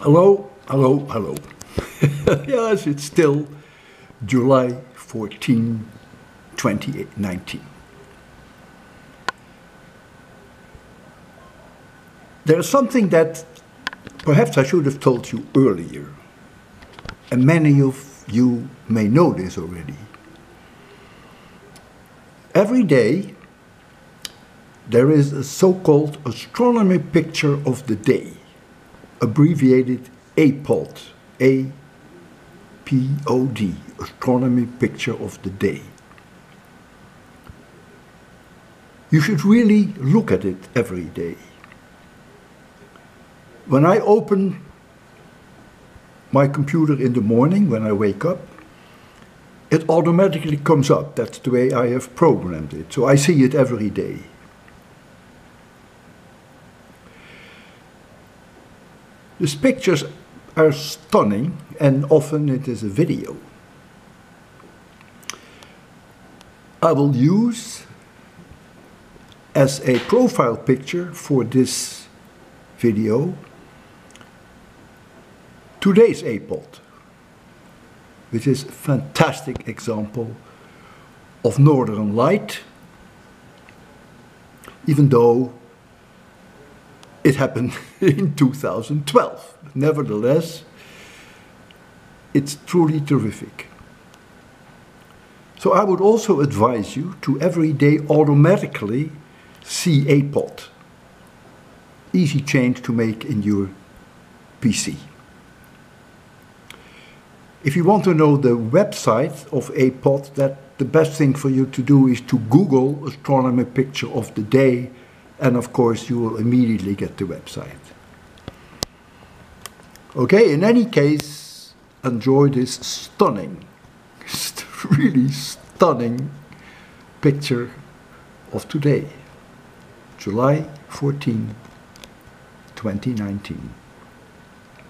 Hello, hello, hello. yes, it's still July 14, 2019. There's something that perhaps I should have told you earlier, and many of you may know this already. Every day there is a so-called astronomy picture of the day abbreviated APOD, A-P-O-D, Astronomy Picture of the Day. You should really look at it every day. When I open my computer in the morning, when I wake up, it automatically comes up. That's the way I have programmed it. So I see it every day. These pictures are stunning and often it is a video. I will use as a profile picture for this video today's APOD, which is a fantastic example of northern light, even though it happened in 2012. Nevertheless, it's truly terrific. So I would also advise you to every day automatically see a APOD. Easy change to make in your PC. If you want to know the website of APOD, that the best thing for you to do is to Google astronomy picture of the day and of course you will immediately get the website. Okay, in any case, enjoy this stunning, really stunning picture of today, July 14, 2019.